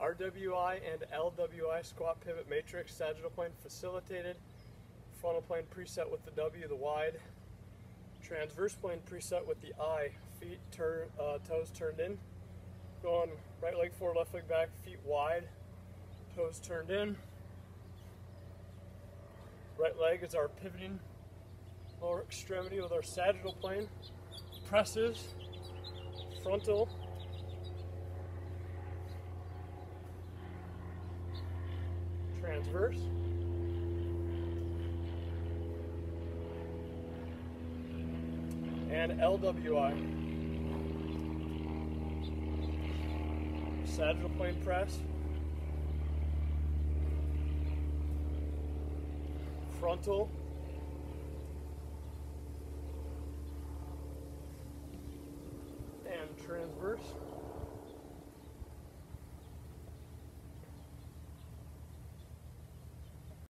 RWI and LWI squat pivot matrix, sagittal plane facilitated, frontal plane preset with the W, the wide, transverse plane preset with the I, feet turn, uh, toes turned in, going right leg forward, left leg back, feet wide, toes turned in. Right leg is our pivoting lower extremity with our sagittal plane, presses, frontal, transverse. And LWI. Sagittal plane press. Frontal. And transverse.